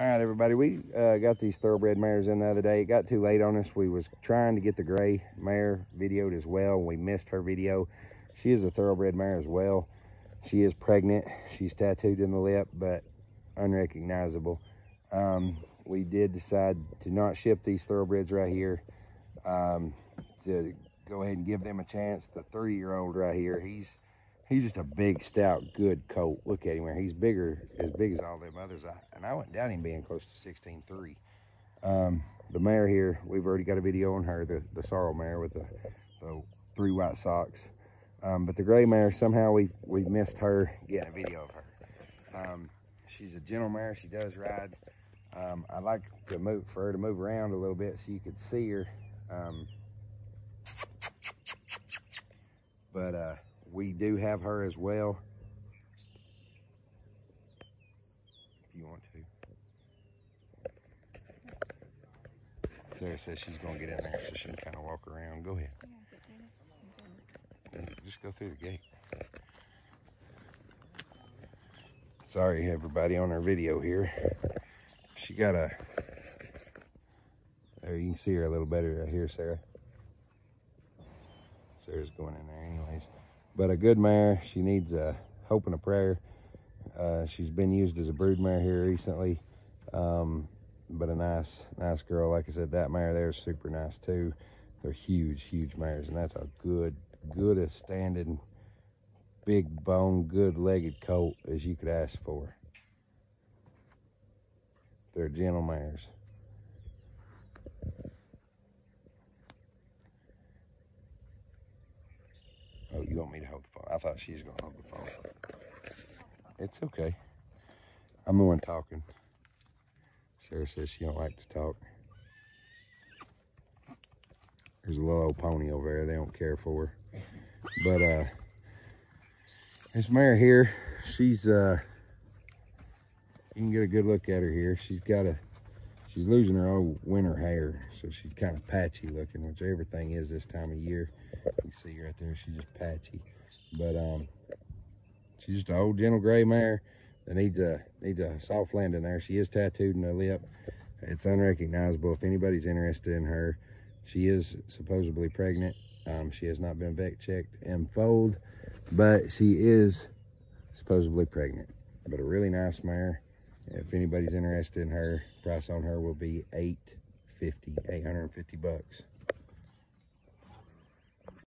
All right, everybody, we uh, got these thoroughbred mares in the other day. It got too late on us. We was trying to get the gray mare videoed as well. We missed her video. She is a thoroughbred mare as well. She is pregnant. She's tattooed in the lip, but unrecognizable. Um, we did decide to not ship these thoroughbreds right here. Um, to go ahead and give them a chance. The three-year-old right here, he's he's just a big, stout, good colt. Look at him where he's bigger, as big as all them others. I, and I went down him being close to 16.3. Um, the mare here, we've already got a video on her, the, the sorrel mare with the, the three white socks. Um, but the gray mare, somehow we we missed her getting a video of her. Um, she's a gentle mare. She does ride. Um, I like to move for her to move around a little bit so you could see her. Um, but uh, we do have her as well. If you want to. Sarah says she's going to get in there so she can kind of walk around. Go ahead. Just go through the gate. Sorry, everybody, on our video here. She got a... There, you can see her a little better right here, Sarah. Sarah's going in there anyways. But a good mare. She needs a hope and a prayer. Uh, she's been used as a brood mare here recently. Um, but a nice, nice girl. Like I said, that mare there is super nice too. They're huge, huge mares. And that's a good, good as standing, big bone, good legged colt as you could ask for. They're gentle mares. Oh, you want me to hold the phone? I thought she was going to hold the phone. It's okay. I'm the one talking. Sarah says she don't like to talk. There's a little old pony over there. They don't care for her. But uh, this mare here, she's uh, you can get a good look at her here. She's got a, she's losing her old winter hair, so she's kind of patchy looking, which everything is this time of year. You see right there, she's just patchy. But um, she's just an old gentle gray mare that needs a needs a soft landing there. She is tattooed in the lip. It's unrecognizable. If anybody's interested in her, she is supposedly pregnant. Um, she has not been vet checked and foaled, but she is supposedly pregnant. But a really nice mare. If anybody's interested in her, price on her will be 850, 850 bucks.